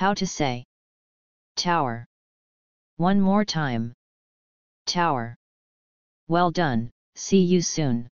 How to say? Tower. One more time. Tower. Well done, see you soon.